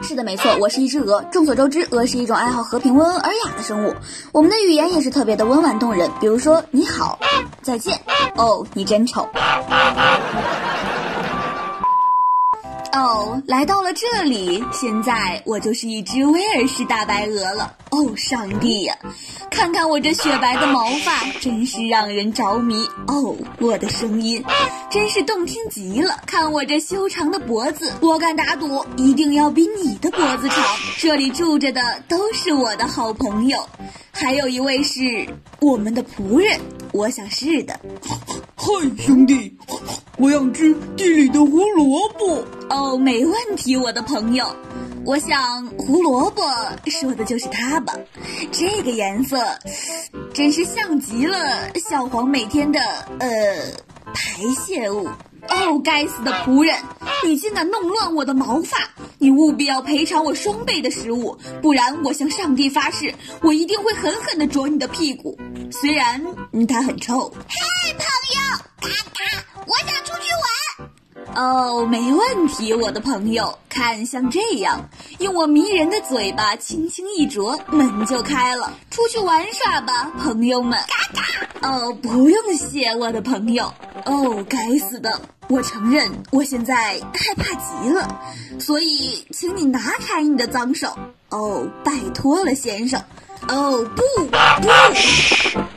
是的，没错，我是一只鹅。众所周知，鹅是一种爱好和平、温文尔雅的生物。我们的语言也是特别的温婉动人，比如说“你好”“再见”“哦，你真丑”。哦，来到了这里，现在我就是一只威尔士大白鹅了。哦，上帝呀，看看我这雪白的毛发，真是让人着迷。哦，我的声音真是动听极了。看我这修长的脖子，我敢打赌，一定要比你的脖子长。这里住着的都是我的好朋友，还有一位是我们的仆人。我想是的。嗨，兄弟。我想吃地里的胡萝卜哦，没问题，我的朋友。我想胡萝卜说的就是它吧？这个颜色真是像极了小黄每天的呃排泄物。哦，该死的仆人，你竟敢弄乱我的毛发！你务必要赔偿我双倍的食物，不然我向上帝发誓，我一定会狠狠地啄你的屁股。虽然它很臭。嘿，朋友。哦，没问题，我的朋友。看，像这样，用我迷人的嘴巴轻轻一啄，门就开了。出去玩耍吧，朋友们。嘎嘎。哦，不用谢，我的朋友。哦，该死的，我承认，我现在害怕极了。所以，请你拿开你的脏手。哦，拜托了，先生。哦，不不。